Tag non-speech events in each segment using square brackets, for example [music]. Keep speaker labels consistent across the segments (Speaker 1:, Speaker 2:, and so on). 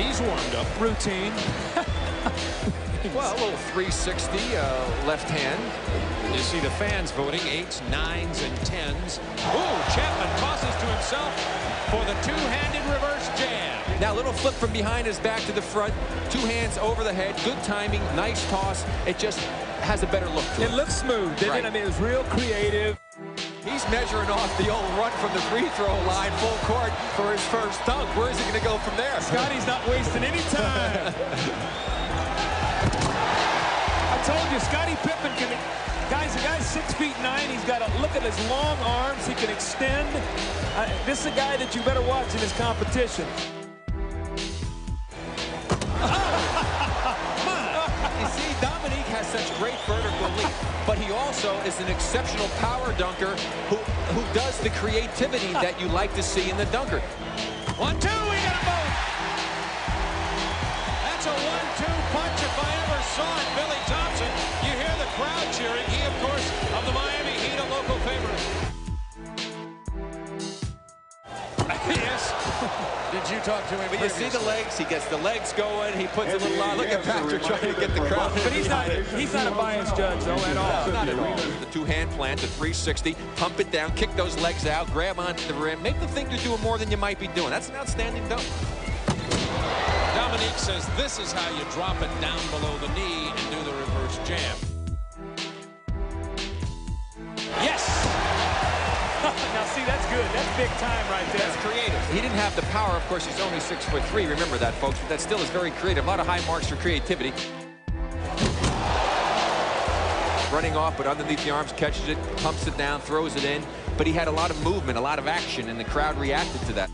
Speaker 1: warmed up routine. [laughs]
Speaker 2: well, a little 360 uh, left hand.
Speaker 3: You see the fans voting eights, nines, and tens. Ooh, Chapman tosses to himself for the two-handed reverse jam.
Speaker 2: Now, a little flip from behind his back to the front. Two hands over the head. Good timing. Nice toss. It just has a better look to it.
Speaker 1: It looks smooth, didn't
Speaker 2: right.
Speaker 1: it? I mean, it was real creative.
Speaker 2: He's measuring off the old run from the free throw line full court for his first dunk. Where is he going to go from there?
Speaker 1: Scottie's not wasting any time. [laughs] I told you, Scottie Pippen can... Guys, the guy's six feet nine. He's got a look at his long arms. He can extend. Uh, this is a guy that you better watch in his competition.
Speaker 2: He also is an exceptional power dunker who, who does the creativity that you like to see in the dunker.
Speaker 3: One, two, we got a both. That's a one-two punch if I ever saw it, Billy Thompson. You hear the crowd cheering. He, yes. [laughs] Did you talk to him?
Speaker 2: But you see the legs. He gets the legs going. He puts a little on. Look at Patrick trying to get the crowd.
Speaker 1: But he's not, he's not a biased judge, though, at all.
Speaker 2: Not at all. The two-hand plant, the 360, pump it down, kick those legs out, grab onto the rim, make them think you're doing more than you might be doing. That's an outstanding dunk.
Speaker 3: Dominique says this is how you drop it down below the knee and do the reverse jam.
Speaker 1: Now, see, that's good. That's big time right there.
Speaker 2: That's creative. He didn't have the power. Of course, he's only six foot three. Remember that, folks. But that still is very creative. A lot of high marks for creativity. Running off, but underneath the arms, catches it, pumps it down, throws it in. But he had a lot of movement, a lot of action, and the crowd reacted to that.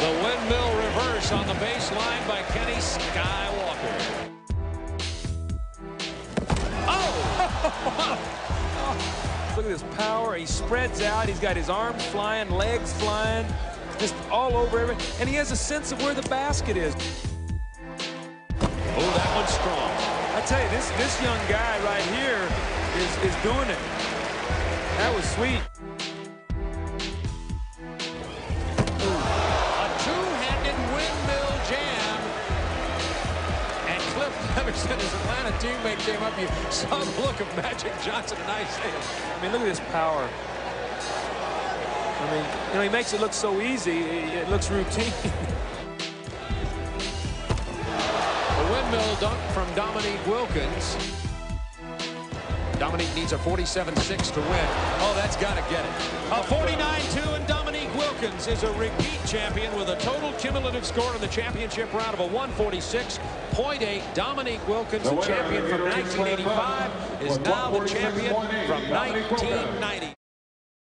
Speaker 3: The windmill reverse on the baseline by Kenny Skywalker. [laughs]
Speaker 1: Look at this power. He spreads out. He's got his arms flying, legs flying, just all over everything. And he has a sense of where the basket is.
Speaker 3: Oh, that one's strong.
Speaker 1: I tell you, this this young guy right here is is doing it. That was sweet.
Speaker 3: Leverson, his Atlanta teammate, came up. You saw the look of Magic Johnson and Isiah.
Speaker 1: I mean, look at his power. I mean, you know, he makes it look so easy. It looks routine. [laughs]
Speaker 3: The windmill dunk from Dominique Wilkins. Dominique needs a 47-6 to win. Oh, that's got to get it. A 49-2, and Dominique Wilkins is a repeat champion with a total cumulative score in the championship round of a 146.8. Dominique Wilkins, the champion from 1985, is now the champion from 1990.